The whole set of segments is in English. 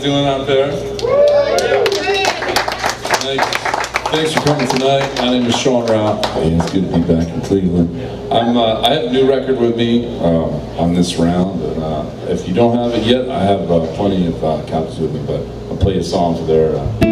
guys doing out there? Thanks, thanks for coming tonight. My name is Sean Rowe. and it's good to be back in Cleveland. I'm, uh, I have a new record with me um, on this round. And, uh, if you don't have it yet, I have uh, plenty of uh, copies with me, but I'll play songs there. Uh,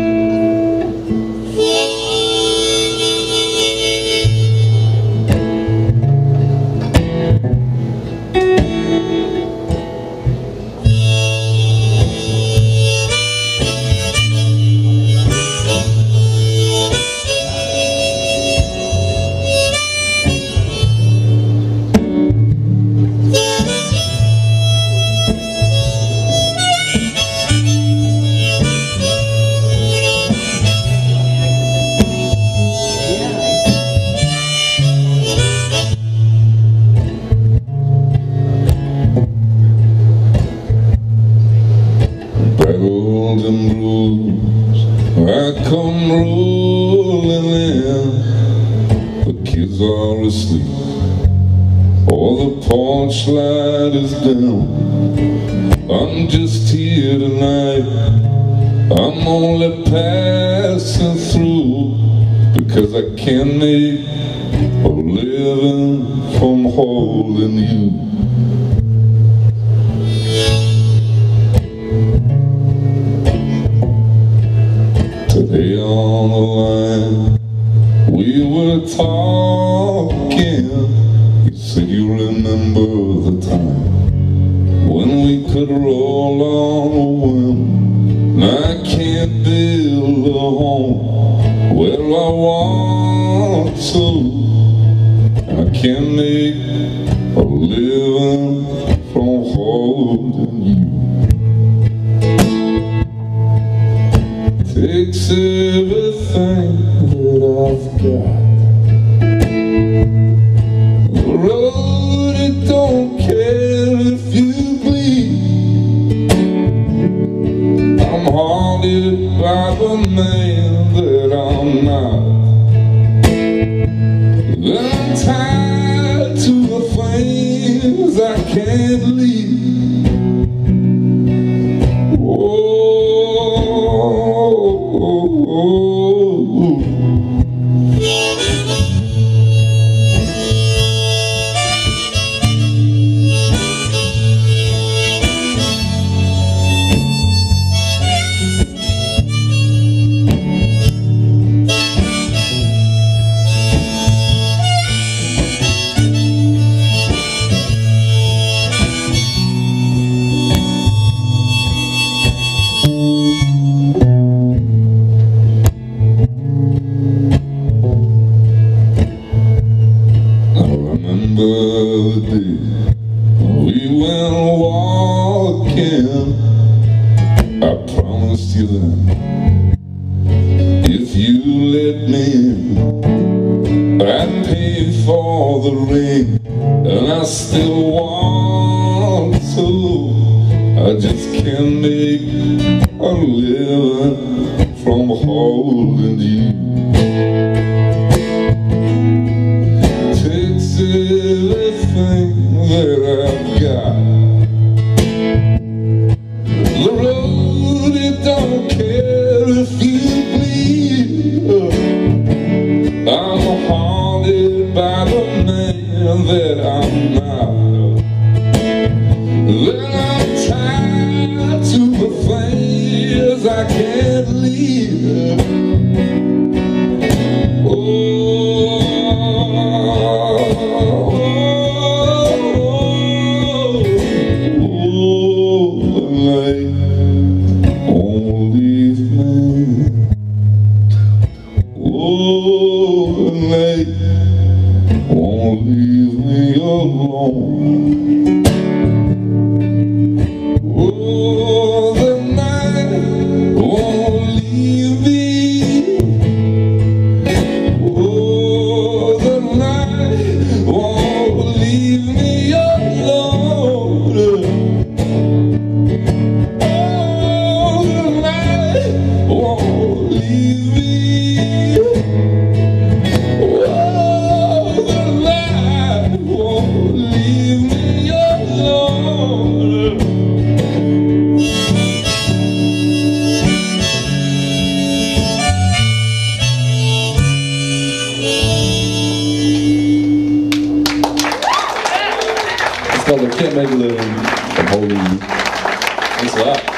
rolling in The kids are asleep. All the porch light is dim I'm just here tonight. I'm only passing through Because I can't make a living from holding you. On the line talking. You said you remember the time When we could roll on a whim. I can't build a home Where I want to. I can't make a living from holding you by the man that I'm not. I'm tied to the flames I can't leave If you let me I'd pay for the ring And I still want to. I just can't make a living From holding you I'm Can't Make a Living from Holding You. Thanks a lot.